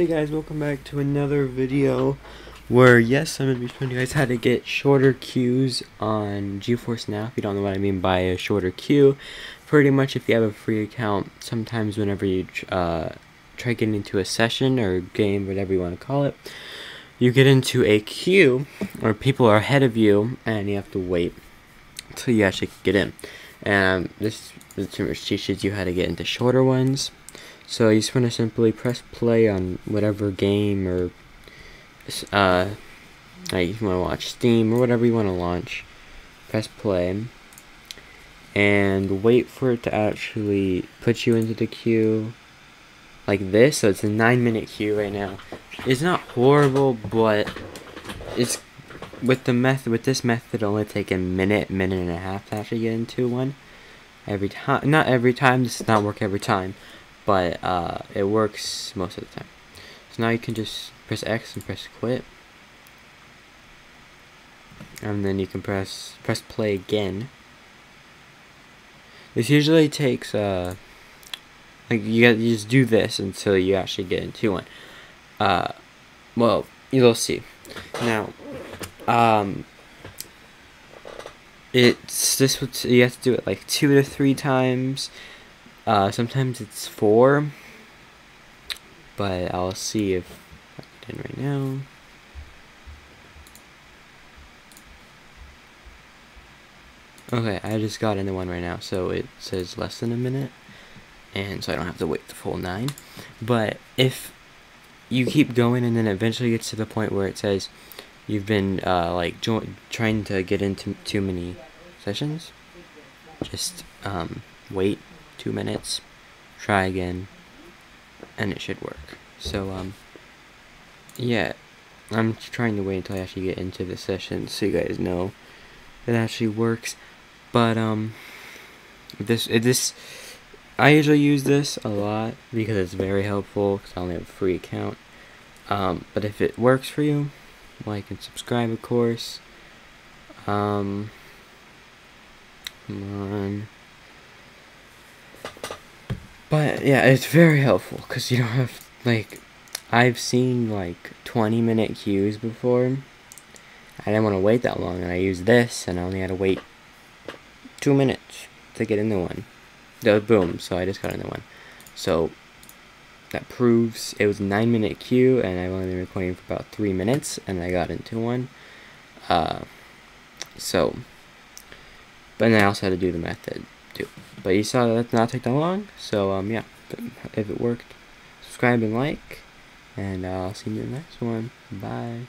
Hey guys, welcome back to another video where, yes, I'm going to be showing you guys how to get shorter queues on GeForce Now. If you don't know what I mean by a shorter queue, pretty much if you have a free account, sometimes whenever you uh, try getting into a session or game, whatever you want to call it, you get into a queue or people are ahead of you and you have to wait until you actually get in. And this, this teaches you how to get into shorter ones so you just want to simply press play on whatever game or uh, you want to watch Steam or whatever you want to launch. Press play and wait for it to actually put you into the queue like this. So it's a nine minute queue right now. It's not horrible, but it's with the method with this method only take a minute, minute and a half to actually get into one. Every time, not every time. This does not work every time but uh, it works most of the time. So now you can just press X and press quit. And then you can press press play again. This usually takes uh like you got you just do this until you actually get into one. Uh well, you'll see. Now um it's this would you have to do it like two to three times uh, sometimes it's four, but I'll see if I in right now. Okay, I just got into one right now, so it says less than a minute, and so I don't have to wait the full nine. But if you keep going and then eventually gets to the point where it says you've been uh, like trying to get into too many sessions, just um, wait two minutes, try again, and it should work. So, um, yeah, I'm trying to wait until I actually get into the session so you guys know it actually works. But, um, this, this, I usually use this a lot because it's very helpful because I only have a free account. Um, but if it works for you, like and subscribe, of course. Um, come on. But yeah, it's very helpful because you don't have like I've seen like 20 minute queues before. I didn't want to wait that long, and I used this, and I only had to wait two minutes to get into one. The boom, so I just got into one. So that proves it was a nine minute queue, and I've only been recording for about three minutes, and I got into one. Uh, so, but then I also had to do the method too. But you saw that not take that long, so um yeah, if it worked, subscribe and like, and I'll see you in the next one. Bye.